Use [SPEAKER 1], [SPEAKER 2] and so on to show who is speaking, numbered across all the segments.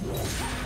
[SPEAKER 1] Let's go.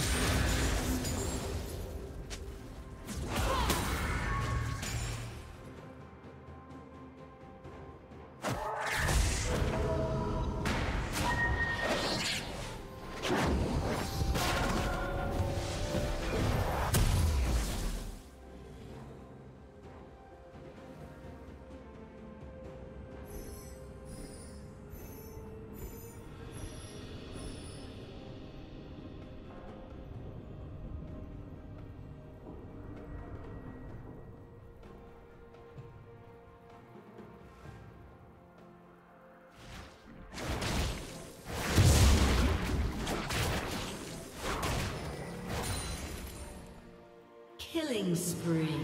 [SPEAKER 1] Thank you. Killing spree.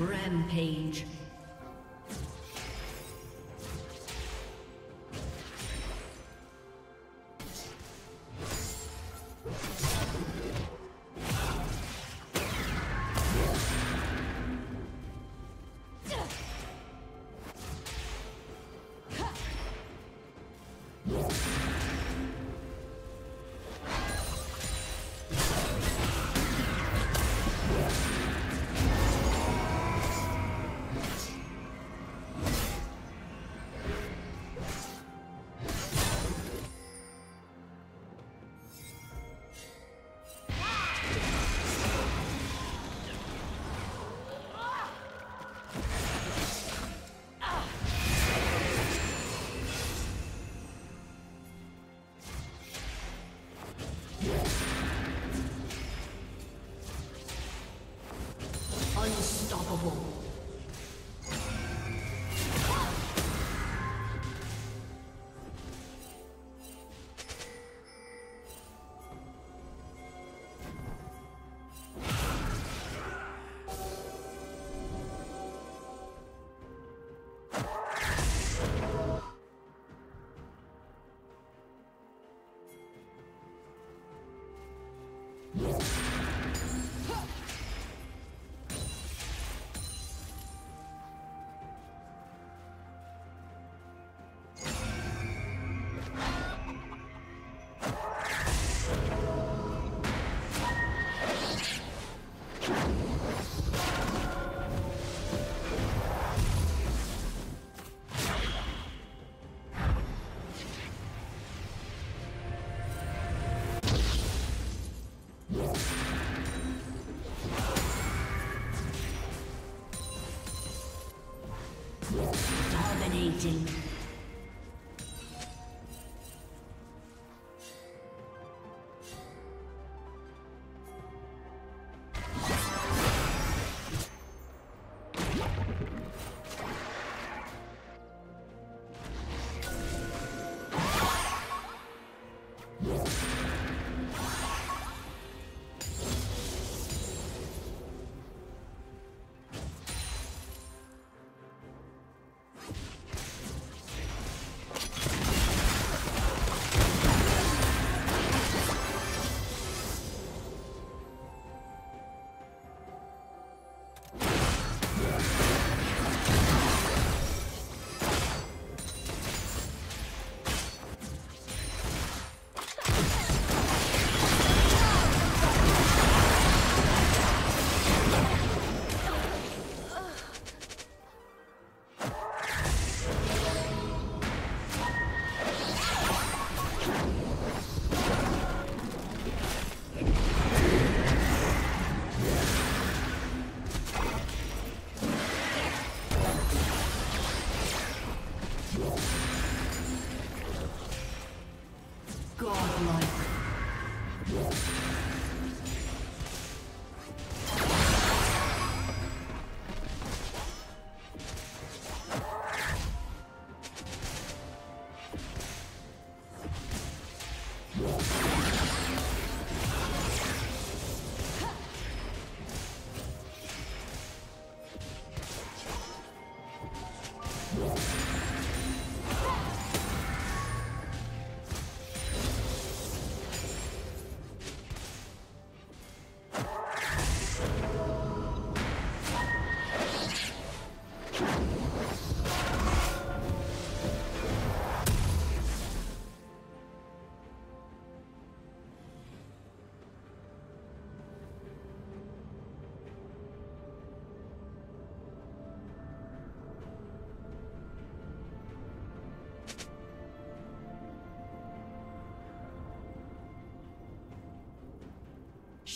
[SPEAKER 1] Rampage. destroyed.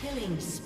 [SPEAKER 1] Killing spree.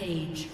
[SPEAKER 1] Rampage.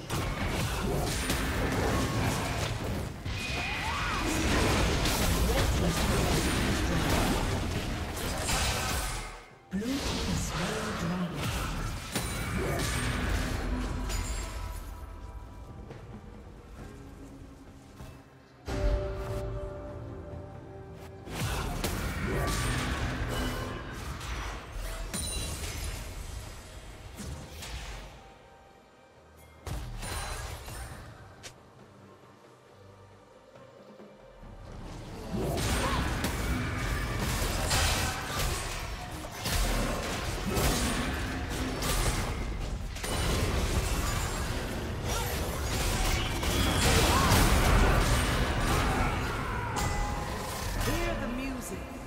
[SPEAKER 1] Crazy.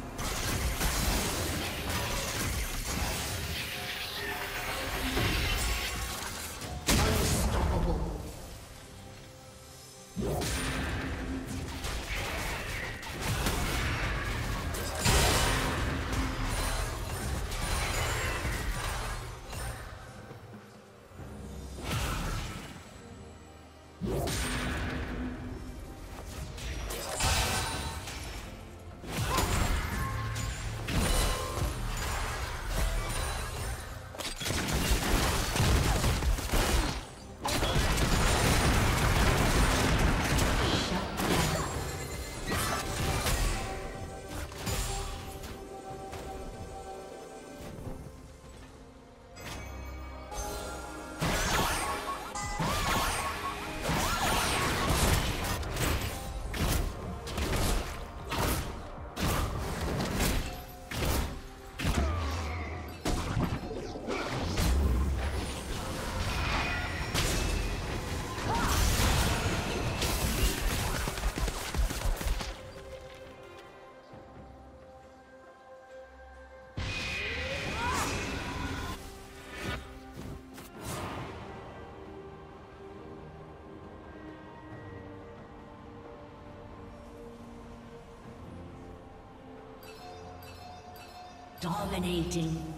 [SPEAKER 1] Dominating.